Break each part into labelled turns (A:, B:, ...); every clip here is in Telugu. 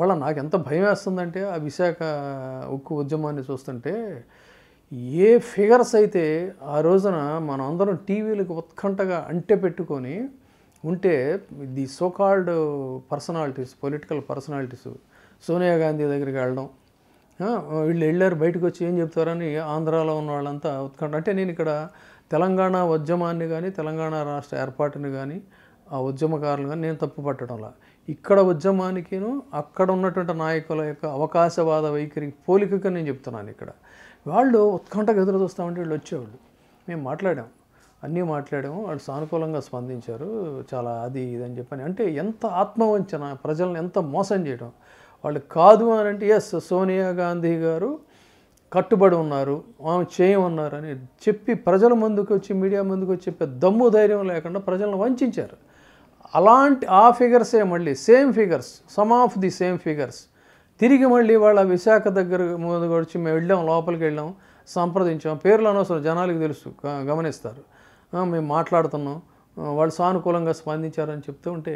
A: ఇవాళ నాకు ఎంత భయం వేస్తుందంటే ఆ విశాఖ ఉక్కు ఉద్యమాన్ని చూస్తుంటే ఏ ఫిగర్స్ అయితే ఆ రోజున మనం అందరం టీవీలకు ఉత్కంఠగా అంటె పెట్టుకొని ఉంటే the so called personalities political personalities Sonia Gandhi దగ్గరికి వెళ్ళడం వీళ్ళు వెళ్ళారు బయటకు వచ్చి ఏం చెప్తారని ఆంధ్రాలో ఉన్న వాళ్ళంతా ఉత్కంఠ. అంటే నేను ఇక్కడ తెలంగాణ ఉద్యమాన్ని కానీ తెలంగాణ రాష్ట్ర ఏర్పాటుని కానీ ఆ ఉద్యమకారులు కానీ నేను తప్పు పట్టడంలా ఇక్కడ ఉద్యమానికిను అక్కడ ఉన్నటువంటి నాయకుల యొక్క అవకాశవాద వైఖరి పోలికగా నేను చెప్తున్నాను ఇక్కడ. వాళ్ళు ఉత్కంఠగా ఎదురు చూస్తామంటే వీళ్ళు వచ్చేవాళ్ళు. మేము మాట్లాడాం. అన్నీ మాట్లాడాము. వాళ్ళు సానుకూలంగా స్పందించారు. చాలా అది ఇది అని చెప్పని. అంటే ఎంత ఆత్మవంచన ప్రజలను ఎంత మోసం చేయడం వాళ్ళు కాదు అని అంటే ఎస్ సోనియా గాంధీ గారు కట్టుబడి ఉన్నారు. ఆమె చేయమన్నారు అని చెప్పి ప్రజల ముందుకు వచ్చి మీడియా ముందుకు వచ్చి చెప్పే దమ్ము ధైర్యం లేకుండా ప్రజలను వంచారు. అలాంటి ఆ ఫిగర్సే మళ్ళీ same figures some of the same figures. తిరిగి మళ్ళీ వాళ్ళ విశాఖ దగ్గర ముందుకు వచ్చి మేము వెళ్ళాం లోపలికి వెళ్ళాం సంప్రదించాం. పేర్లు అనవసరం జనాలకు తెలుసు గమనిస్తారు. మేము మాట్లాడుతున్నాం వాళ్ళు సానుకూలంగా స్పందించారని చెప్తూ ఉంటే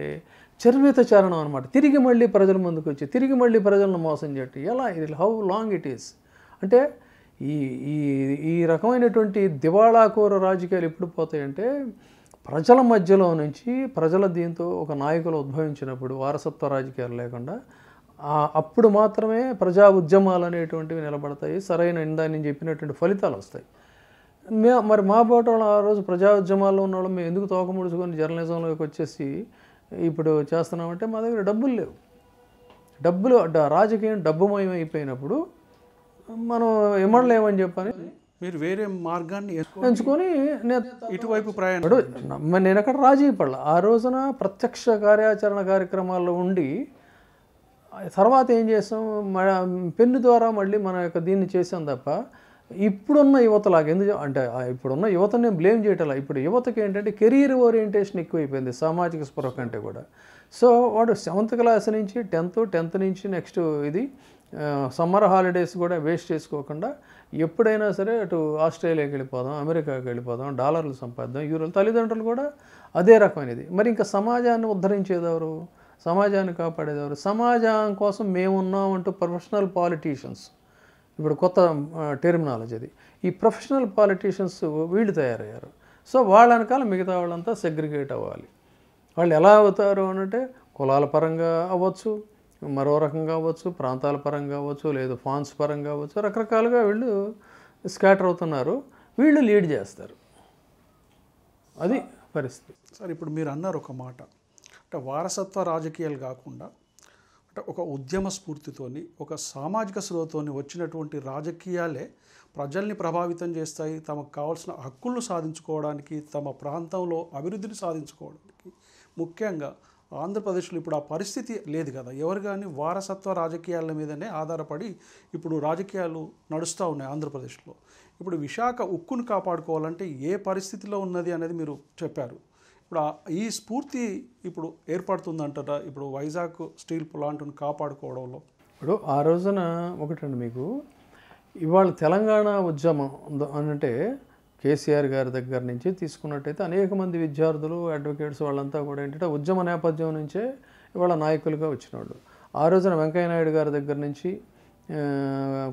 A: చర్విత చరణం అనమాట తిరిగి మళ్ళీ ప్రజల ముందుకు వచ్చి తిరిగి మళ్ళీ ప్రజలను మోసం చేయటం ఎలా? ఇది హౌ లాంగ్ ఇట్ ఈస్. అంటే ఈ ఈ ఈ రకమైనటువంటి దివాళాకూర రాజకీయాలు ఎప్పుడు పోతాయంటే ప్రజల మధ్యలో నుంచి ప్రజల దీంతో ఒక నాయకులు ఉద్భవించినప్పుడు వారసత్వ రాజకీయాలు లేకుండా అప్పుడు మాత్రమే ప్రజా ఉద్యమాలు అనేటువంటివి నిలబడతాయి. సరైన ఇందా నేను చెప్పినటువంటి ఫలితాలు వస్తాయి. మే మరి మా పోటీ ఆ రోజు ప్రజా ఉద్యమాల్లో ఉన్న వాళ్ళు మేము ఎందుకు తోకముడుచుకొని జర్నలిజంలోకి వచ్చేసి ఇప్పుడు చేస్తున్నామంటే మా దగ్గర డబ్బులు లేవు. డబ్బులు రాజకీయం డబ్బుమయం అయిపోయినప్పుడు మనం ఇమ్మడలేమని చెప్పని
B: మీరు వేరే మార్గాన్ని ఎంచుకో-
A: ఎంచుకొని నేను
B: ఇటువైపు ప్రయాణం
A: నేను అక్కడ రాజీ పడల. ఆ రోజున ప్రత్యక్ష కార్యాచరణ కార్యక్రమాల్లో ఉండి తర్వాత ఏం చేసాం? మన పెన్ను ద్వారా మళ్ళీ మన యొక్క దీన్ని చేసాం తప్ప ఇప్పుడున్న యువతలాగా ఎందుకు అంటే ఇప్పుడున్న యువతని నేను బ్లేమ్ చేయటలా ఇప్పుడు యువతకి ఏంటంటే కెరీర్ ఓరియంటేషన్ ఎక్కువైపోయింది సామాజిక స్పృహ కంటే కూడా. సో వాడు సెవెంత్ క్లాస్ నుంచి టెన్త్ టెన్త్ నుంచి నెక్స్ట్ ఇది సమ్మర్ హాలిడేస్ కూడా వేస్ట్ చేసుకోకుండా ఎప్పుడైనా సరే అటు ఆస్ట్రేలియాకి వెళ్ళిపోదాం అమెరికాకి వెళ్ళిపోదాం డాలర్లు సంపాదిద్దాం యూరోలు తల్లిదండ్రులు కూడా అదే రకమైనది. మరి ఇంకా సమాజాన్ని ఉద్ధరించేదెవరు? సమాజాన్ని కాపాడేదెవరు? సమాజం కోసం మేమున్నాం అంటూ ప్రొఫెషనల్ పాలిటీషియన్స్ ఇప్పుడు కొత్త టెర్మినాలజీ అది. ఈ ప్రొఫెషనల్ పాలిటీషియన్స్ వీళ్ళు తయారయ్యారు. సో వాళ్ళ వెనకాల మిగతా వాళ్ళంతా సెగ్రిగేట్ అవ్వాలి. వాళ్ళు ఎలా అవుతారు అనంటే కులాల పరంగా అవ్వచ్చు మరో రకంగా కావచ్చు ప్రాంతాల పరంగా కావచ్చు లేదు ఫాన్స్ పరంగా కావచ్చు రకరకాలుగా వీళ్ళు స్కాటర్ అవుతున్నారు. వీళ్ళు లీడ్ చేస్తారు. అది పరిస్థితి.
B: సార్ ఇప్పుడు మీరు అన్నారు ఒక మాట. అంటే వారసత్వ రాజకీయాలు కాకుండా అంటే ఒక ఉద్యమ స్ఫూర్తితోని ఒక సామాజిక స్రోతోని వచ్చినటువంటి రాజకీయాలే ప్రజల్ని ప్రభావితం చేస్తాయి. తమకు కావాల్సిన హక్కులను సాధించుకోవడానికి తమ ప్రాంతంలో అభివృద్ధిని సాధించుకోవడానికి ముఖ్యంగా ఆంధ్రప్రదేశ్లో ఇప్పుడు ఆ పరిస్థితి లేదు కదా. ఎవరు కానీ వారసత్వ రాజకీయాల మీదనే ఆధారపడి ఇప్పుడు రాజకీయాలు నడుస్తూ ఉన్నాయి ఆంధ్రప్రదేశ్లో. ఇప్పుడు విశాఖ ఉక్కును కాపాడుకోవాలంటే ఏ పరిస్థితిలో ఉన్నది అనేది మీరు చెప్పారు. ఇప్పుడు ఈ స్ఫూర్తి ఇప్పుడు ఏర్పడుతుందంటారా? ఇప్పుడు వైజాగ్ స్టీల్ ప్లాంట్ను కాపాడుకోవడంలో.
A: ఇప్పుడు ఆ రోజున ఒకటండి మీకు ఇవాళ తెలంగాణ ఉద్యమం అంటే కేసీఆర్ గారి దగ్గర నుంచి తీసుకున్నట్టయితే అనేక మంది విద్యార్థులు అడ్వకేట్స్ వాళ్ళంతా కూడా ఏంటంటే ఉద్యమ నేపథ్యం నుంచే ఇవాళ నాయకులుగా వచ్చినవాళ్ళు ఆ రోజున వెంకయ్యనాయుడు గారి దగ్గర నుంచి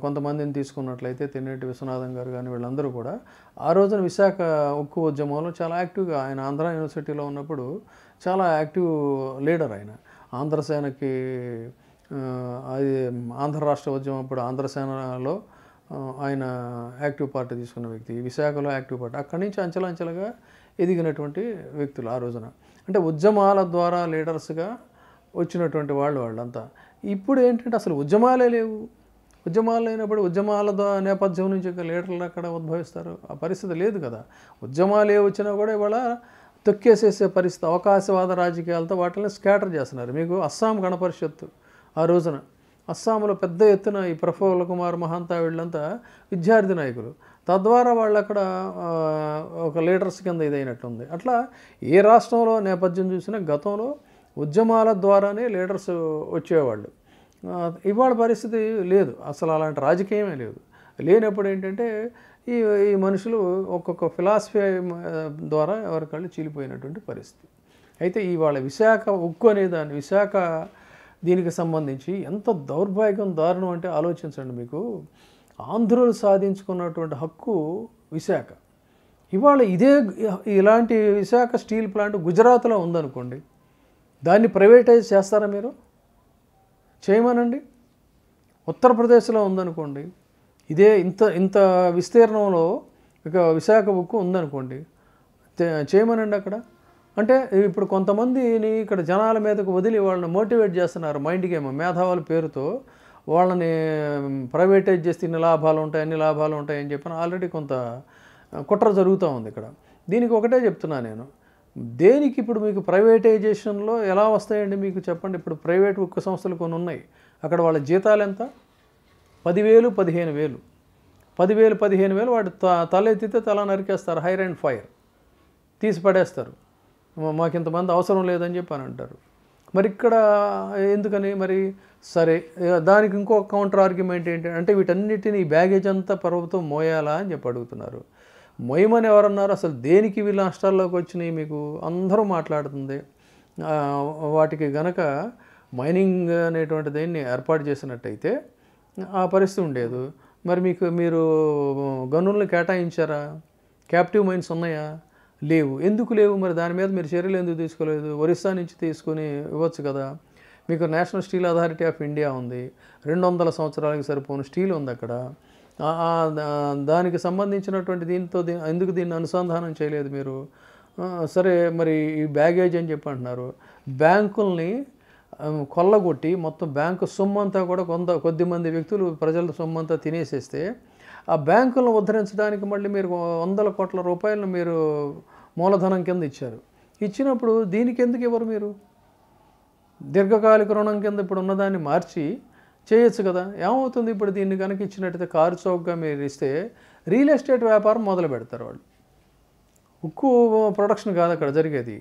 A: కొంతమందిని తీసుకున్నట్లయితే తెన్నేటి విశ్వనాథం గారు కానీ వీళ్ళందరూ కూడా ఆ రోజున విశాఖ ఉక్కు ఉద్యమంలో చాలా యాక్టివ్గా ఆయన ఆంధ్ర యూనివర్సిటీలో ఉన్నప్పుడు చాలా యాక్టివ్ లీడర్ ఆయన. ఆంధ్రసేనకి అది ఆంధ్ర రాష్ట్ర ఉద్యమం అప్పుడు ఆంధ్రసేనలో ఆయన యాక్టివ్ పార్టీ తీసుకున్న వ్యక్తి విశాఖలో యాక్టివ్ పార్టీ. అక్కడి నుంచి అంచెలంచెలుగా ఎదిగినటువంటి వ్యక్తులు ఆ రోజున. అంటే ఉద్యమాల ద్వారా లీడర్స్గా వచ్చినటువంటి వాళ్ళు వాళ్ళంతా. ఇప్పుడు ఏంటంటే అసలు ఉద్యమాలే లేవు. ఉద్యమాలు లేనప్పుడు ఉద్యమాల నేపథ్యం నుంచి ఇంకా లీడర్లు అక్కడ ఉద్భవిస్తారు? ఆ పరిస్థితి లేదు కదా. ఉద్యమాలు ఏ వచ్చినా కూడా ఇవాళ తొక్కేసేసే పరిస్థితి అవకాశవాద రాజకీయాలతో వాటిని స్కాటర్ చేస్తున్నారు. మీకు అస్సాం గణపరిషత్తు ఆ రోజున. అస్సాంలో పెద్ద ఎత్తున ఈ ప్రఫుల్ల కుమార్ మహాంతా వీళ్ళంతా విద్యార్థి నాయకులు. తద్వారా వాళ్ళు అక్కడ ఒక లీడర్స్ కింద ఇదైనట్టుంది అట్లా ఏ రాష్ట్రంలో నేపథ్యం చూసినా గతంలో ఉద్యమాల ద్వారానే లీడర్స్ వచ్చేవాళ్ళు. ఇవాళ పరిస్థితి లేదు. అసలు అలాంటి రాజకీయమే లేదు. లేనప్పుడు ఏంటంటే ఈ ఈ మనుషులు ఒక్కొక్క ఫిలాసఫీ ద్వారా ఎవరికళ్ళు చీలిపోయినటువంటి పరిస్థితి. అయితే ఇవాళ విశాఖ ఉక్కు అనే దాన్ని విశాఖ దీనికి సంబంధించి ఎంత దౌర్భాగ్యం దారుణం అంటే ఆలోచించండి మీకు. ఆంధ్రులు సాధించుకున్నటువంటి హక్కు విశాఖ. ఇవాళ ఇదే ఇలాంటి విశాఖ స్టీల్ ప్లాంట్ గుజరాత్లో ఉందనుకోండి దాన్ని ప్రైవేటైజ్ చేస్తారా మీరు? చేయమనండి. ఉత్తరప్రదేశ్లో ఉందనుకోండి ఇదే ఇంత ఇంత విస్తీర్ణంలో ఇక విశాఖ బుక్ ఉందనుకోండి చేయమనండి అక్కడ. అంటే ఇప్పుడు కొంతమందిని ఇక్కడ జనాల మీదకు వదిలి వాళ్ళని మోటివేట్ చేస్తున్నారు మైండ్ గేమ్ మేధావుల పేరుతో. వాళ్ళని ప్రైవేటైజ్ చేస్తే ఇన్ని లాభాలు ఉంటాయి అన్ని లాభాలు ఉంటాయి అని ఆల్రెడీ కొంత కుట్ర జరుగుతూ ఉంది ఇక్కడ. దీనికి ఒకటే చెప్తున్నా నేను. దేనికి ఇప్పుడు మీకు ప్రైవేటైజేషన్లో ఎలా వస్తాయండి మీకు చెప్పండి? ఇప్పుడు ప్రైవేట్ ఉక్కు సంస్థలు కొన్ని ఉన్నాయి. అక్కడ వాళ్ళ జీతాలు ఎంత? పదివేలు పదిహేను వేలు. పదివేలు పదిహేను వేలు వాడు త తల ఎత్తితే తల నరికేస్తారు హైర్ అండ్ ఫైర్. తీసి పడేస్తారు. మాకు ఇంతమంది అవసరం లేదని చెప్పి అని అంటారు మరి ఇక్కడ ఎందుకని? మరి సరే దానికి ఇంకో కౌంటర్ ఆర్గ్యుమెంట్ ఏంటి? అంటే వీటన్నిటిని ఈ బ్యాగేజ్ అంతా ప్రభుత్వం మోయాలా అని చెప్పి అడుగుతున్నారు. మోయమని ఎవరన్నారు? అసలు దేనికి వీళ్ళ నష్టాల్లోకి వచ్చినాయి మీకు? అందరూ మాట్లాడుతుంది. వాటికి గనక మైనింగ్ అనేటువంటి దేన్ని ఏర్పాటు చేసినట్టయితే ఆ పరిస్థితి ఉండేది. మరి మీకు మీరు గనులను కేటాయించారా? క్యాప్టివ్ మైన్స్ ఉన్నాయా? లేవు. ఎందుకు లేవు? మరి దాని మీద మీరు చర్యలు ఎందుకు తీసుకోలేదు? ఒరిస్సా నుంచి తీసుకుని ఇవ్వచ్చు కదా. మీకు National Steel Authority of India ఉంది. రెండు వందల సంవత్సరాలకు సరిపోను స్టీల్ ఉంది అక్కడ. దానికి సంబంధించినటువంటి దీంతో ఎందుకు దీన్ని అనుసంధానం చేయలేదు మీరు? సరే మరి ఈ బ్యాగేజ్ అని చెప్పి అంటున్నారు. బ్యాంకుల్ని కొల్లగొట్టి మొత్తం బ్యాంకు సొమ్ము అంతా కూడా కొంత కొద్దిమంది వ్యక్తులు ప్రజల సొమ్ము అంతా తినేసేస్తే ఆ బ్యాంకులను ఉద్ధరించడానికి మళ్ళీ మీరు వందల కోట్ల రూపాయలను మీరు మూలధనం కింద ఇచ్చారు. ఇచ్చినప్పుడు దీనికి ఎందుకు ఇవ్వరు మీరు? దీర్ఘకాలిక రుణం కింద ఇప్పుడు ఉన్నదాన్ని మార్చి చేయొచ్చు కదా. ఏమవుతుంది ఇప్పుడు దీన్ని కనుక ఇచ్చినట్టయితే కారు చౌకగా మీరు ఇస్తే రియల్ ఎస్టేట్ వ్యాపారం మొదలు పెడతారు వాళ్ళు. ఉక్కు ప్రొడక్షన్ కాదు అక్కడ జరిగేది.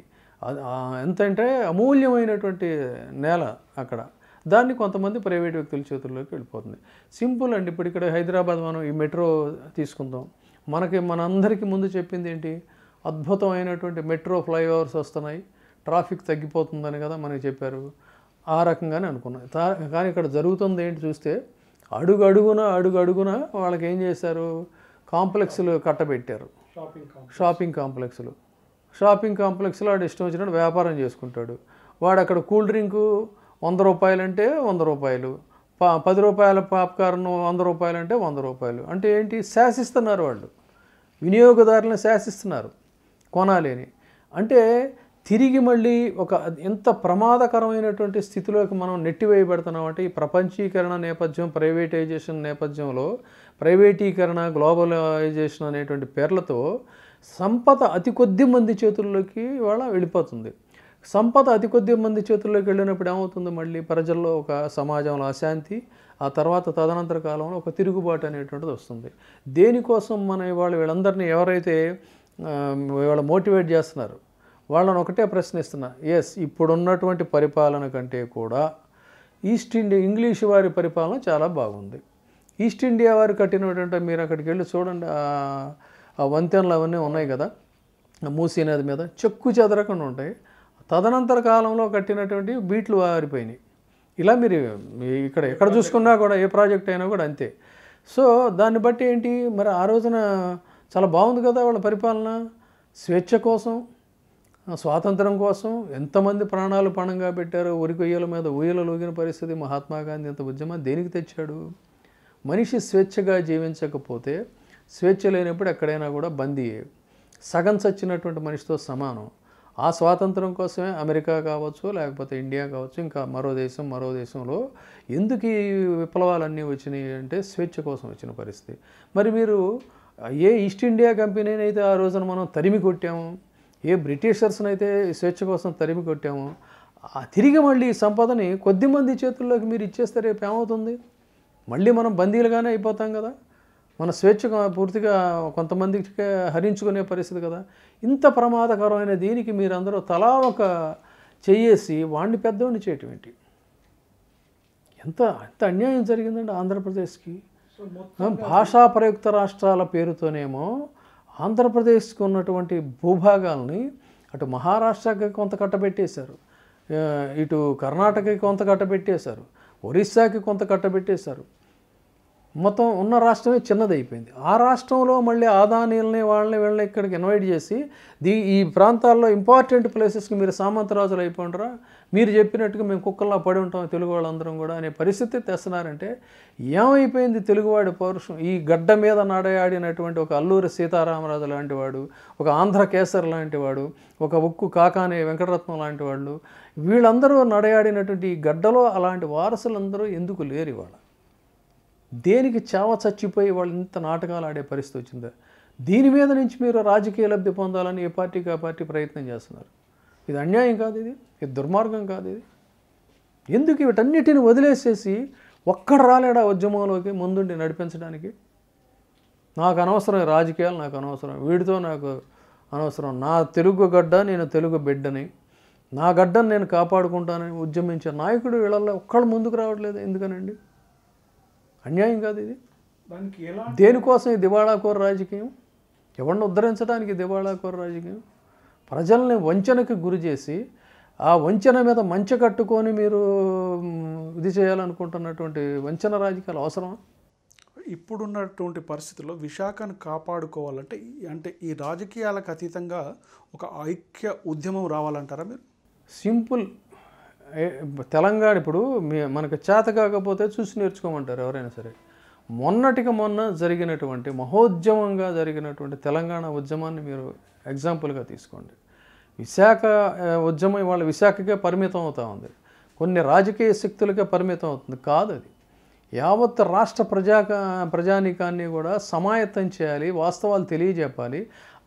A: ఎంతంటే అమూల్యమైనటువంటి నేల అక్కడ. దాన్ని కొంతమంది ప్రైవేట్ వ్యక్తుల చేతుల్లోకి వెళ్ళిపోతుంది. సింపుల్ అండి. ఇప్పుడు ఇక్కడ హైదరాబాద్ మనం ఈ మెట్రో తీసుకుందాం. మనకి మనందరికీ ముందు చెప్పింది ఏంటి? అద్భుతమైనటువంటి మెట్రో ఫ్లైఓవర్స్ వస్తున్నాయి. ట్రాఫిక్ తగ్గిపోతుందని కదా మనకి చెప్పారు. ఆ రకంగానే అనుకున్నాం. తా- కానీ ఇక్కడ జరుగుతుంది ఏంటి చూస్తే అడుగు అడుగున అడుగు అడుగున వాళ్ళకి ఏం చేశారు? కాంప్లెక్స్లు కట్టబెట్టారు.
B: షాపింగ్
A: కాంప్లెక్స్లు. షాపింగ్ కాంప్లెక్స్లో వాడు ఇష్టం వచ్చినట్టు వ్యాపారం చేసుకుంటాడు. వాడు అక్కడ కూల్ డ్రింకు వంద రూపాయలంటే వంద రూపాయలు. పా పది రూపాయల పాప్కార్న్ వంద రూపాయలంటే వంద రూపాయలు. అంటే ఏంటి? శాసిస్తున్నారు వాళ్ళు. వినియోగదారులను శాసిస్తున్నారు. కొనాలి అని. అంటే తిరిగి మళ్ళీ ఒక ఎంత ప్రమాదకరమైనటువంటి స్థితిలోకి మనం నెట్టివేయబడుతున్నాం అంటే ఈ ప్రపంచీకరణ నేపథ్యం ప్రైవేటైజేషన్ నేపథ్యంలో ప్రైవేటీకరణ గ్లోబలైజేషన్ అనేటువంటి పేర్లతో సంపద అతి కొద్ది మంది చేతుల్లోకి ఇవాళ వెళ్ళిపోతుంది. సంపద అతి కొద్ది మంది చేతుల్లోకి వెళ్ళినప్పుడు ఏమవుతుంది? మళ్ళీ ప్రజల్లో ఒక సమాజంలో అశాంతి ఆ తర్వాత తదనంతర కాలంలో ఒక తిరుగుబాటు అనేటువంటిది వస్తుంది. దేనికోసం మన ఇవాళ వీళ్ళందరినీ ఎవరైతే ఇవాళ మోటివేట్ చేస్తున్నారు. వాళ్ళని ఒకటే ప్రశ్నిస్తున్నా ఎస్ ఇప్పుడున్నటువంటి పరిపాలన కంటే కూడా ఈస్ట్ ఇండియా ఇంగ్లీష్ వారి పరిపాలన చాలా బాగుంది. ఈస్ట్ ఇండియా వారు కట్టినటువంటి మీరు అక్కడికి వెళ్ళి చూడండి ఆ- వంతెనలు అవన్నీ ఉన్నాయి కదా మూసీ నది మీద చెక్కు చెదరకుండా ఉంటాయి. తదనంతర కాలంలో కట్టినటువంటి బీట్లు వారిపోయినాయి. ఇలా మీరు ఇక్కడ ఎక్కడ చూసుకున్నా కూడా ఏ ప్రాజెక్ట్ అయినా కూడా అంతే. సో దాన్ని బట్టి ఏంటి మరి ఆ రోజున చాలా బాగుంది కదా వాళ్ళ పరిపాలన. స్వేచ్ఛ కోసం స్వాతంత్రం కోసం ఎంతమంది ప్రాణాలు పణంగా పెట్టారో ఉరికొయ్యల మీద ఊయలు ఊగిన పరిస్థితి మహాత్మా గాంధీ అంత ఉద్యమం దేనికి తెచ్చాడు? మనిషి స్వేచ్ఛగా జీవించకపోతే స్వేచ్ఛ లేనప్పుడు ఎక్కడైనా కూడా బందీ. సగం చచ్చినటువంటి మనిషితో సమానం. ఆ స్వాతంత్రం కోసమే అమెరికా కావచ్చు లేకపోతే ఇండియా కావచ్చు ఇంకా మరో దేశం మరో దేశంలో ఎందుకు ఈ విప్లవాలన్నీ వచ్చినాయి అంటే స్వేచ్ఛ కోసం వచ్చిన పరిస్థితి. మరి మీరు ఏ ఈస్ట్ ఇండియా కంపెనీని అయితే ఆ రోజున మనం తరిమి కొట్టాము? ఏ బ్రిటిషర్స్ని అయితే స్వేచ్ఛ కోసం తరిమి కొట్టాము? ఆ తిరిగి మళ్ళీ ఈ సంపదని కొద్దిమంది చేతుల్లోకి మీరు ఇచ్చేస్తే రేపు ఏమవుతుంది? మళ్ళీ మనం బందీలుగానే అయిపోతాం కదా? మన స్వేచ్ఛ పూర్తిగా కొంతమందికి హరించుకునే పరిస్థితి కదా? ఇంత ప్రమాదకరమైన దీనికి మీరందరూ తలా ఒక చేయేసి వాడిని పెద్దవాడిని చేయటం ఏంటి? ఎంత ఎంత అన్యాయం జరిగిందండి ఆంధ్రప్రదేశ్కి? భాషా ప్రయుక్త రాష్ట్రాల పేరుతోనేమో ఆంధ్రప్రదేశ్కి ఉన్నటువంటి భూభాగాల్ని అటు మహారాష్ట్రకి కొంత కట్టబెట్టేశారు. ఇటు కర్ణాటకకి కొంత కట్టబెట్టేశారు. ఒరిస్సాకి కొంత కట్టబెట్టేశారు. మొత్తం ఉన్న రాష్ట్రమే చిన్నదైపోయింది. ఆ రాష్ట్రంలో మళ్ళీ ఆదానీలని వాళ్ళని వీళ్ళని ఇక్కడికి ఇన్వైట్ చేసి దీ ఈ ప్రాంతాల్లో ఇంపార్టెంట్ ప్లేసెస్కి మీరు సామంతరాజులు అయిపోండరా. మీరు చెప్పినట్టుగా మేము కుక్కల్లా పడి ఉంటాం తెలుగు వాళ్ళందరం కూడా అనే పరిస్థితి తెస్తున్నారంటే ఏమైపోయింది తెలుగువాడి పౌరుషం? ఈ గడ్డ మీద నడయాడినటువంటి ఒక అల్లూరి సీతారామరాజు లాంటి వాడు ఒక ఆంధ్ర కేసర్ లాంటి వాడు ఒక ఉక్కు కాకానే వెంకటరత్నం లాంటి వాళ్ళు వీళ్ళందరూ నడయాడినటువంటి ఈ గడ్డలో అలాంటి వారసులందరూ ఎందుకు లేరు ఇవాళ? దేనికి చావ చచ్చిపోయి వాళ్ళు ఇంత నాటకాలు ఆడే పరిస్థితి వచ్చిందా? దీని మీద నుంచి మీరు రాజకీయ లబ్ధి పొందాలని ఏ పార్టీకి ఆ పార్టీ ప్రయత్నం చేస్తున్నారు? ఇది అన్యాయం కాదు ఇది ఇది దుర్మార్గం కాదు ఇది. ఎందుకు వీటన్నిటిని వదిలేసేసి ఒక్కడ రాలేడా ఉద్యమంలోకి ముందుండి నడిపించడానికి? నాకు అనవసరం రాజకీయాలు నాకు అనవసరం వీడితో నాకు అనవసరం. నా తెలుగు గడ్డ నేను తెలుగు బిడ్డని నా గడ్డను నేను కాపాడుకుంటానని ఉద్యమించే నాయకుడు వీళ్ళల్లో ఒక్కళ్ళు ముందుకు రావట్లేదు ఎందుకనండి? అన్యాయం కాదు ఇది. దేనికోసం ఈ దివాళాకోర రాజకీయం? ఎవరిని ఉద్ధరించడానికి దివాళాకోర రాజకీయం? ప్రజల్ని వంచనకి గురి చేసి ఆ వంచన మీద మంచ కట్టుకొని మీరు ఇది చేయాలనుకుంటున్నటువంటి వంచన రాజకీయాలు అవసరమా?
B: ఇప్పుడున్నటువంటి పరిస్థితుల్లో విశాఖను కాపాడుకోవాలంటే అంటే ఈ రాజకీయాలకు అతీతంగా ఒక ఐక్య ఉద్యమం రావాలంటారా మీరు?
A: సింపుల్. తెలంగాణ ఇప్పుడు మనకు చేత కాకపోతే చూసి నేర్చుకోమంటారు ఎవరైనా సరే. మొన్నటికి మొన్న జరిగినటువంటి మహోద్యమంగా జరిగినటువంటి తెలంగాణ ఉద్యమాన్ని మీరు ఎగ్జాంపుల్గా తీసుకోండి. విశాఖ ఉద్యమం ఇవాళ విశాఖకే పరిమితం అవుతూ ఉంది. కొన్ని రాజకీయ శక్తులకే పరిమితం అవుతుంది. కాదు అది. యావత్ రాష్ట్ర ప్రజా ప్రజానీకాన్ని కూడా సమాయత్తం చేయాలి వాస్తవాలు తెలియజెప్పాలి.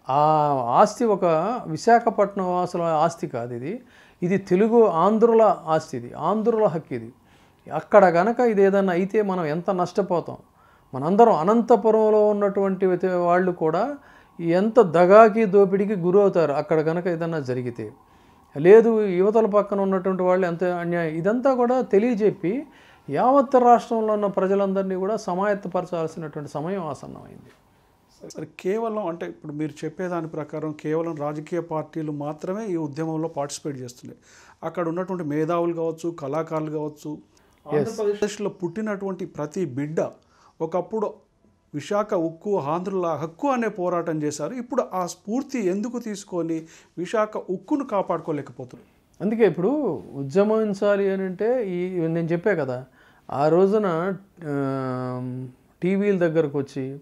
A: ఆ ఆస్తి ఒక విశాఖపట్నం వాసుల ఆస్తి కాదు ఇది. ఇది తెలుగు ఆంధ్రుల ఆస్తి ఇది. ఆంధ్రుల హక్కు ఇది. అక్కడ గనక ఇది ఏదైనా అయితే మనం ఎంత నష్టపోతాం? మనందరం అనంతపురంలో ఉన్నటువంటి వాళ్ళు కూడా ఎంత దగాకి దోపిడీకి గురవుతారు అక్కడ కనుక ఏదన్నా జరిగితే. లేదు యువతల పక్కన ఉన్నటువంటి వాళ్ళు ఎంత అన్యాయం ఇదంతా కూడా తెలియజెప్పి యావత్ రాష్ట్రంలో ఉన్న ప్రజలందరినీ కూడా సమాయత్తపరచాల్సినటువంటి సమయం ఆసన్నమైంది.
B: సరే కేవలం అంటే ఇప్పుడు మీరు చెప్పేదాని ప్రకారం కేవలం రాజకీయ పార్టీలు మాత్రమే ఈ ఉద్యమంలో పార్టిసిపేట్ చేస్తున్నాయి. అక్కడ ఉన్నటువంటి మేధావులు కావచ్చు కళాకారులు కావచ్చు ఆంధ్రప్రదేశ్లో పుట్టినటువంటి ప్రతి బిడ్డ ఒకప్పుడు విశాఖ ఉక్కు ఆంధ్రుల హక్కు అనే పోరాటం చేశారు. ఇప్పుడు ఆ స్ఫూర్తి ఎందుకు తీసుకొని విశాఖ ఉక్కును కాపాడుకోలేకపోతున్నారు?
A: అందుకే ఇప్పుడు ఉద్యమించాలి అని అంటే ఈ నేను చెప్పే కదా ఆ రోజున టీవీల దగ్గరకు వచ్చి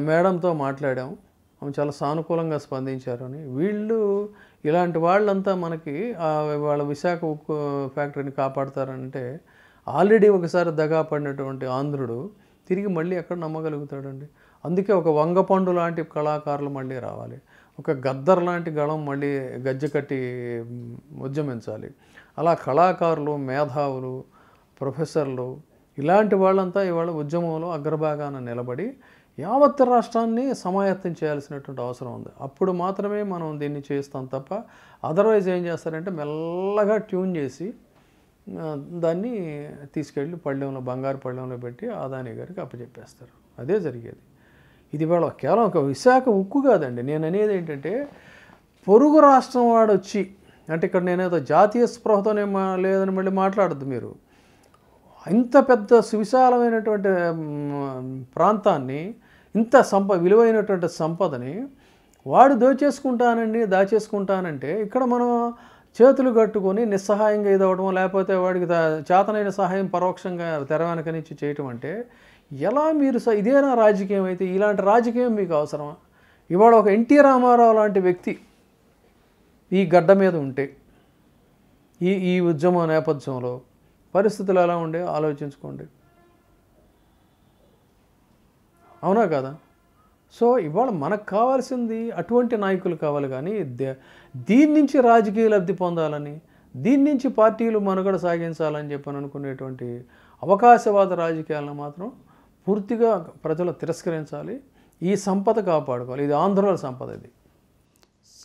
A: మేడంతో మాట్లాడాం. ఆమె చాలా సానుకూలంగా స్పందించారు అని. వీళ్ళు ఇలాంటి వాళ్ళంతా మనకి వాళ్ళ విశాఖ ఉక్కు ఫ్యాక్టరీని కాపాడతారంటే ఆల్రెడీ ఒకసారి దగా పడినటువంటి ఆంధ్రుడు తిరిగి మళ్ళీ ఎక్కడ నమ్మగలుగుతాడండి? అందుకే ఒక వంగపండు లాంటి కళాకారులు మళ్ళీ రావాలి. ఒక గద్దర్ లాంటి గళం మళ్ళీ గజ్జె కట్టి ఉద్యమించాలి. అలా కళాకారులు మేధావులు ప్రొఫెసర్లు ఇలాంటి వాళ్ళంతా ఇవాళ ఉద్యమంలో అగ్రభాగాన నిలబడి యావత్ రాష్ట్రాన్ని సమాయత్తం చేయాల్సినటువంటి అవసరం ఉంది. అప్పుడు మాత్రమే మనం దీన్ని చేస్తాం తప్ప అదర్వైజ్ ఏం చేస్తారంటే మెల్లగా ట్యూన్ చేసి దాన్ని తీసుకెళ్ళి పళ్ళెంలో బంగారు పళ్ళెంలో పెట్టి ఆదాని గారికి అప్పచెప్పేస్తారు అదే జరిగేది. ఇది వాళ్ళ కేవలం ఒక విశాఖ ఉక్కు కాదండి. నేను అనేది ఏంటంటే పొరుగు రాష్ట్రం వాడు వచ్చి అంటే ఇక్కడ నేనేదో జాతీయ స్పృహతోనే లేదని మళ్ళీ మాట్లాడద్దు మీరు. ఇంత పెద్ద సువిశాలమైనటువంటి ప్రాంతాన్ని ఇంత సంప విలువైనటువంటి సంపదని వాడు దోచేసుకుంటానండి దాచేసుకుంటానంటే ఇక్కడ మనం చేతులు కట్టుకొని నిస్సహాయంగా ఇదవడం లేకపోతే వాడికి చేతనైన సహాయం పరోక్షంగా తెర వెనక నుంచి చేయటం అంటే ఎలా మీరు స- ఇదేనా రాజకీయం అయితే? ఇలాంటి రాజకీయం మీకు అవసరమా? ఇవాళ ఒక ఎన్టీ రామారావు లాంటి వ్యక్తి ఈ గడ్డ మీద ఉంటే ఈ ఈ ఉద్యమ నేపథ్యంలో పరిస్థితులు ఎలా ఉండే? ఆలోచించుకోండి. అవునా కదా? సో ఇవాళ మనకు కావాల్సింది అటువంటి నాయకులు కావాలి కానీ దీని నుంచి రాజకీయ లబ్ధి పొందాలని దీని నుంచి పార్టీలు మనుగడ సాగించాలని చెప్పని అనుకునేటువంటి అవకాశవాద రాజకీయాలను మాత్రం పూర్తిగా ప్రజలు తిరస్కరించాలి. ఈ సంపద కాపాడుకోవాలి. ఇది ఆంధ్రుల సంపద ఇది.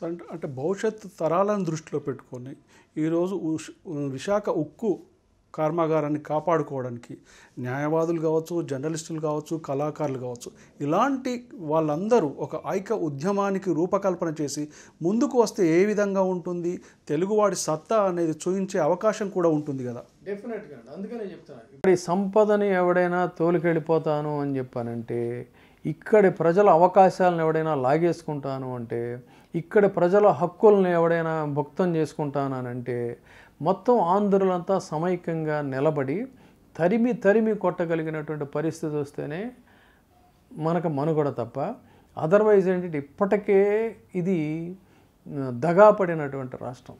B: అంటే అంటే భవిష్యత్ తరాలను దృష్టిలో పెట్టుకొని ఈరోజు ఉష్- విశాఖ ఉక్కు కర్మాగారాన్ని కాపాడుకోవడానికి న్యాయవాదులు కావచ్చు జర్నలిస్టులు కావచ్చు కళాకారులు కావచ్చు ఇలాంటి వాళ్ళందరూ ఒక ఐక్య ఉద్యమానికి రూపకల్పన చేసి ముందుకు వస్తే ఏ విధంగా ఉంటుంది తెలుగువాడి సత్తా అనేది చూపించే అవకాశం కూడా ఉంటుంది కదా.
A: డెఫినెట్గా అందుకనే చెప్తాను ఇక్కడ సంపదని ఎవడైనా తోలికెళ్ళిపోతాను అని చెప్పానంటే ఇక్కడి ప్రజల అవకాశాలను ఎవడైనా లాగేసుకుంటాను అంటే ఇక్కడ ప్రజల హక్కులను ఎవడైనా భుక్తం చేసుకుంటాను అని అంటే మొత్తం ఆంధ్రులంతా సమైక్యంగా నిలబడి తరిమి తరిమి కొట్టగలిగినటువంటి పరిస్థితి వస్తేనే మనకు మనుగడ తప్ప అదర్వైజ్ ఏంటంటే ఇప్పటికే ఇది దగా పడినటువంటి రాష్ట్రం.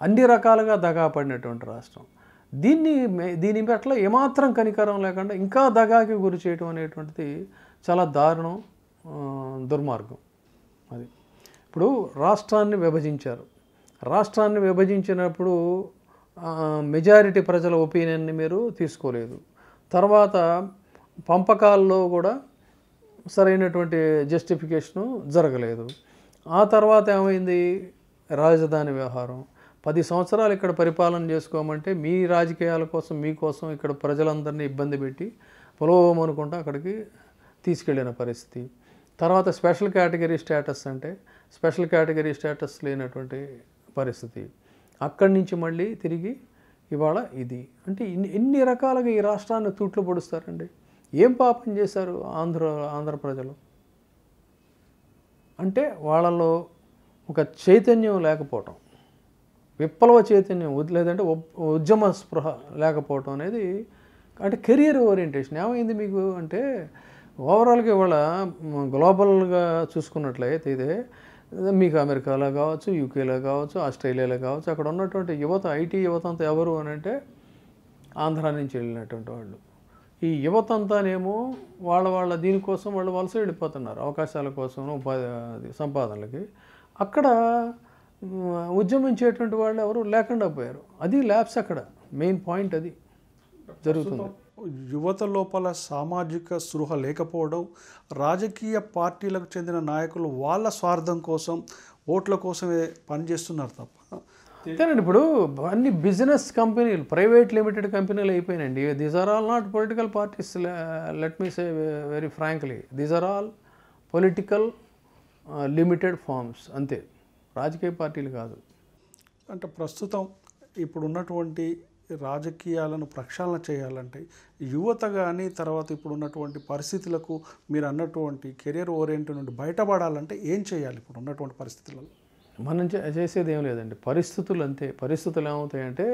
A: అన్ని రకాలుగా దగా పడినటువంటి రాష్ట్రం. దీన్ని దీని పట్ల ఏమాత్రం కనికరం లేకుండా ఇంకా దగాకి గురి చేయటం అనేటువంటిది చాలా దారుణం దుర్మార్గం. అది. ఇప్పుడు రాష్ట్రాన్ని విభజించారు. రాష్ట్రాన్ని విభజించినప్పుడు మెజారిటీ ప్రజల ఒపీనియన్ని మీరు తీసుకోలేదు. తర్వాత పంపకాల్లో కూడా సరైనటువంటి జస్టిఫికేషను జరగలేదు. ఆ తర్వాత ఏమైంది? రాజధాని వ్యవహారం. పది సంవత్సరాలు ఇక్కడ పరిపాలన చేసుకోమంటే మీ రాజకీయాల కోసం మీకోసం ఇక్కడ ప్రజలందరినీ ఇబ్బంది పెట్టి పొలవం అనుకుంటా అక్కడికి తీసుకెళ్ళిన పరిస్థితి. తర్వాత స్పెషల్ కేటగిరీ స్టేటస్ అంటే స్పెషల్ కేటగిరీ స్టేటస్ లేనటువంటి పరిస్థితి. అక్కడి నుంచి మళ్ళీ తిరిగి ఇవాళ ఇది. అంటే ఇన్ని ఎన్ని రకాలుగా ఈ రాష్ట్రాన్ని తూట్లు పొడుస్తారండి. ఏం పాపం చేశారు ఆంధ్ర ఆంధ్ర ప్రజలు? అంటే వాళ్ళలో ఒక చైతన్యం లేకపోవటం. విప్లవ చైతన్యం లేదంటే ఉద్యమ స్పృహ లేకపోవటం అనేది అంటే కెరియర్ ఓరియంటేషన్. ఏమైంది మీకు అంటే ఓవరాల్గా ఇవాళ గ్లోబల్గా చూసుకున్నట్లయితే ఇదే మీకు అమెరికాలో కావచ్చు యూకేలో కావచ్చు ఆస్ట్రేలియాలో కావచ్చు అక్కడ ఉన్నటువంటి యువత ఐటీ యువత అంతా ఎవరు అని అంటే ఆంధ్ర నుంచి వెళ్ళినటువంటి వాళ్ళు. ఈ యువత అంతానేమో వాళ్ళ వాళ్ళ దీనికోసం వాళ్ళు వలస వెళ్ళిపోతున్నారు అవకాశాల కోసం ఉపాధి సంపాదనలకి. అక్కడ ఉద్యమించేటువంటి వాళ్ళు ఎవరు లేకుండా పోయారు. అది ల్యాబ్స్ అక్కడ మెయిన్ పాయింట్ అది. జరుగుతుంది.
B: యువత లోపల సామాజిక స్పృహ లేకపోవడం రాజకీయ పార్టీలకు చెందిన నాయకులు వాళ్ళ స్వార్థం కోసం ఓట్ల కోసమే పనిచేస్తున్నారు తప్ప.
A: అంతేనండి ఇప్పుడు అన్ని బిజినెస్ కంపెనీలు ప్రైవేట్ లిమిటెడ్ కంపెనీలు అయిపోయినాయండి. These are all not political parties let me say very frankly these are all political limited firms అంతే. రాజకీయ పార్టీలు కాదు.
B: అంటే ప్రస్తుతం ఇప్పుడు ఉన్నటువంటి రాజకీయాలను ప్రక్షాళన చేయాలంటే యువత కానీ తర్వాత ఇప్పుడు ఉన్నటువంటి పరిస్థితులకు మీరు అన్నటువంటి కెరియర్ ఓరియంట్ నుండి బయటపడాలంటే ఏం చేయాలి ఇప్పుడు ఉన్నటువంటి పరిస్థితులలో?
A: మనం చేసేది ఏం లేదండి. పరిస్థితులు అంతే. పరిస్థితులు ఏమవుతాయంటే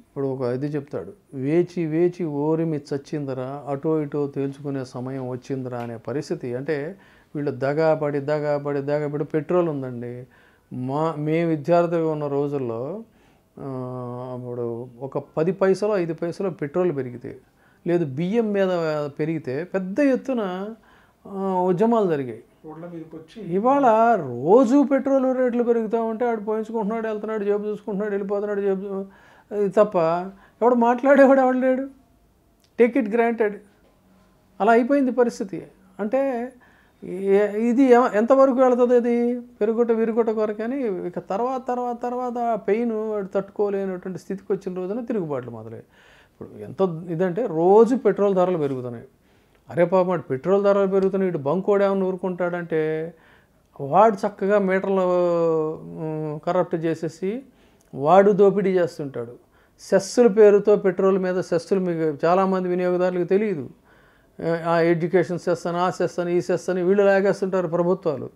A: ఇప్పుడు ఒక ఇది చెప్తాడు. వేచి వేచి ఓరిమి చచ్చిందరా అటో ఇటో తేల్చుకునే సమయం వచ్చిందిరా అనే పరిస్థితి. అంటే వీళ్ళు దగాపడి దగాపడి దగాపడి పెట్రోల్ ఉందండి. మా మేము విద్యార్థిగా ఉన్న రోజుల్లో ఆ, అప్పుడు ఒక పది పైసలు ఐదు పైసలు పెట్రోల్ పెరిగితే లేదు బియ్యం మీద పెరిగితే పెద్ద ఎత్తున ఉద్యమాలు జరిగాయి. ఇవాళ రోజు పెట్రోల్ రేట్లు పెరుగుతూ ఉంటే ఆడు పోయించుకుంటున్నాడు వెళ్తున్నాడు జేబు చూసుకుంటున్నాడు వెళ్ళిపోతున్నాడు జేబు ఇది తప్ప ఎవడు మాట్లాడేవాడు ఎవడు లేడు. టేక్ ఇట్ గ్రాంటెడ్ అలా అయిపోయింది పరిస్థితి. అంటే ఇది ఎంతవరకు వెళుతుంది అది? పెరుగుట విరుగుట కొరకు ఇక తర్వాత తర్వాత తర్వాత ఆ పెయిన్ వాడు తట్టుకోలేనటువంటి స్థితికి వచ్చిన రోజున తిరుగుబాట్లు మొదలయ్యాయి. ఇప్పుడు ఎంత ఇదంటే రోజు పెట్రోల్ ధరలు పెరుగుతున్నాయి. అరే పాపం వాడు పెట్రోల్ ధరలు పెరుగుతున్నాయి ఇటు బంకోడు ఏమైనా ఊరుకుంటాడంటే వాడు చక్కగా మీటర్లు కరప్ట్ చేసేసి వాడు దోపిడీ చేస్తుంటాడు. సెస్సుల పేరుతో పెట్రోల్ మీద సెస్సులు మీకు చాలామంది వినియోగదారులకు తెలియదు. ఎడ్యుకేషన్ సెస్ అని ఆ సెస్ అని ఈ సెస్ అని వీళ్ళు లాగేస్తుంటారు ప్రభుత్వాలు.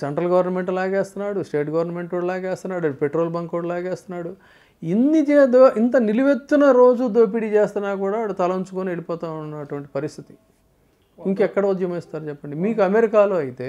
A: సెంట్రల్ గవర్నమెంట్ లాగేస్తున్నాడు స్టేట్ గవర్నమెంట్ వాడు లాగేస్తున్నాడు పెట్రోల్ బంక్ వాడు లాగేస్తున్నాడు. ఇన్ని చేదో ఇంత నిలువెత్తున రోజు దోపిడీ చేస్తున్నా కూడా వాడు తలంచుకొని వెళ్ళిపోతా ఉన్నటువంటి పరిస్థితి. ఇంకెక్కడ ఉద్యమిస్తారు చెప్పండి? మీకు అమెరికాలో అయితే